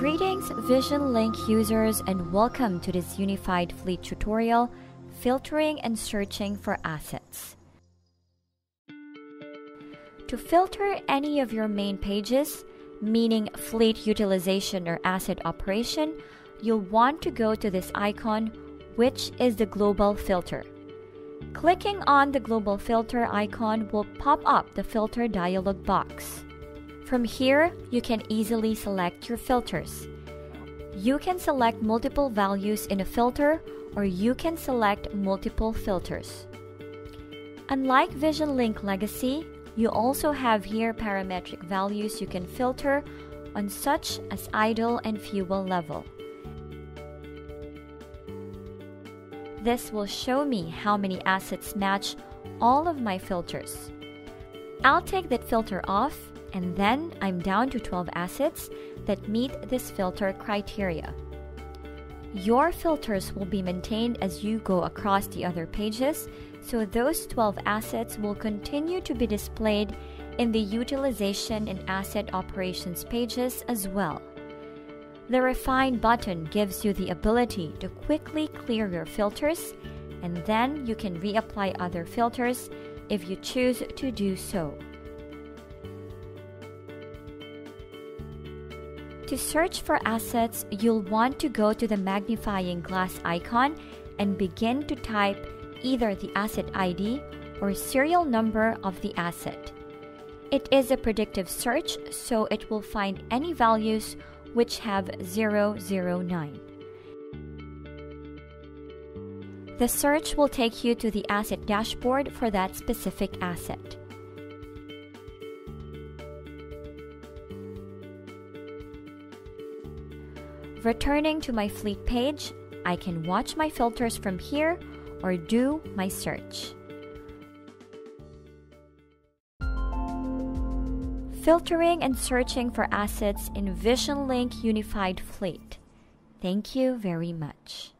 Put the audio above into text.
Greetings VisionLink users and welcome to this unified fleet tutorial, filtering and searching for assets. To filter any of your main pages, meaning fleet utilization or asset operation, you'll want to go to this icon, which is the global filter. Clicking on the global filter icon will pop up the filter dialog box. From here, you can easily select your filters. You can select multiple values in a filter or you can select multiple filters. Unlike VisionLink Legacy, you also have here parametric values you can filter on such as idle and fuel level. This will show me how many assets match all of my filters. I'll take that filter off and then I'm down to 12 assets that meet this filter criteria. Your filters will be maintained as you go across the other pages, so those 12 assets will continue to be displayed in the Utilization and Asset Operations pages as well. The Refine button gives you the ability to quickly clear your filters, and then you can reapply other filters if you choose to do so. To search for assets, you'll want to go to the magnifying glass icon and begin to type either the asset ID or serial number of the asset. It is a predictive search, so it will find any values which have 009. The search will take you to the asset dashboard for that specific asset. Returning to my fleet page, I can watch my filters from here or do my search. Filtering and searching for assets in VisionLink Unified Fleet. Thank you very much.